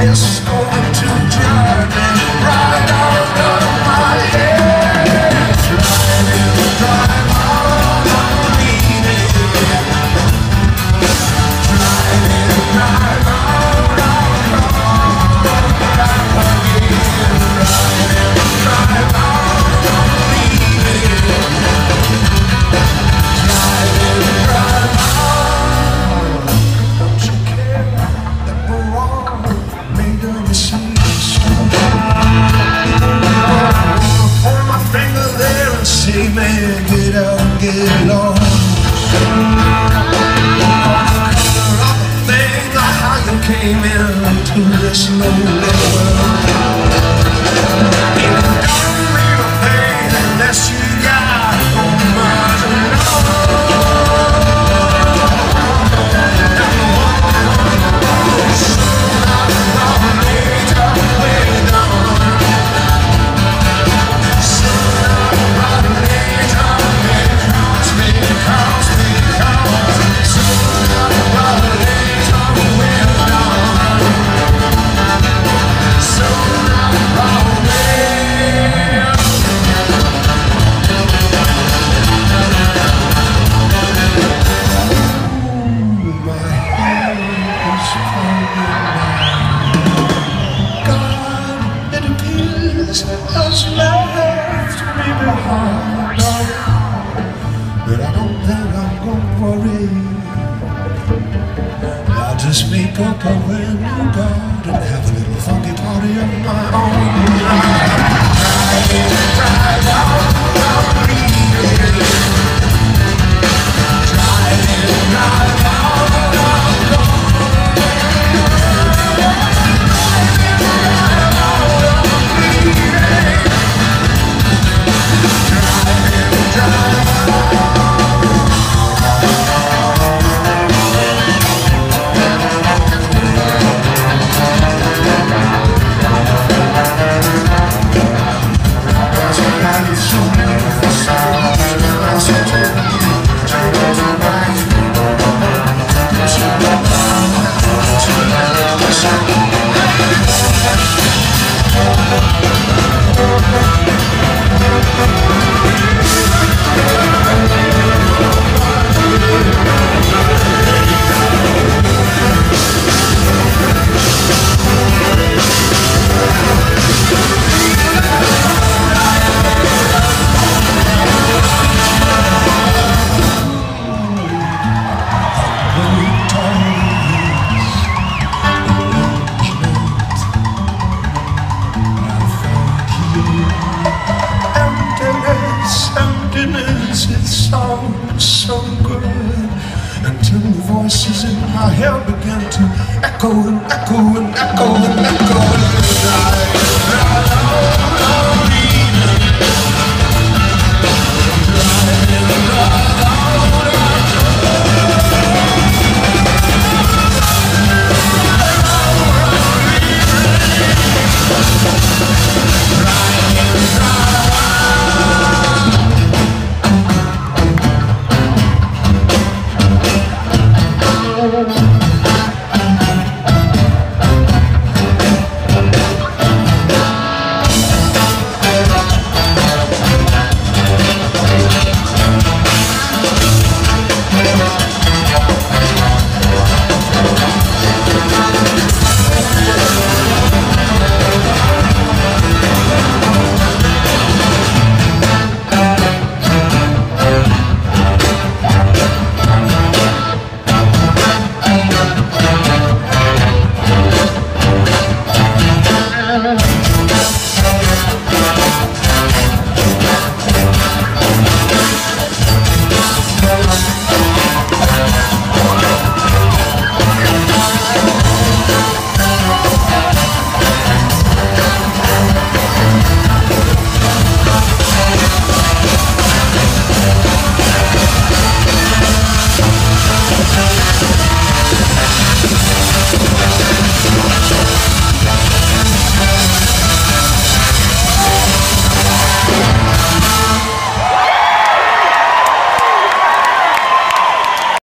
It's came into this lonely world. Appears has left me behind. But I don't think I'm gonna worry. I'll just make up a God and have a little funky party of my own. Voices in my head began to echo and echo and echo and echo and die.